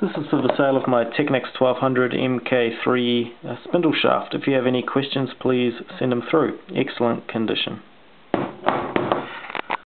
This is for the sale of my Technics 1200 MK3 spindle shaft. If you have any questions, please send them through. Excellent condition.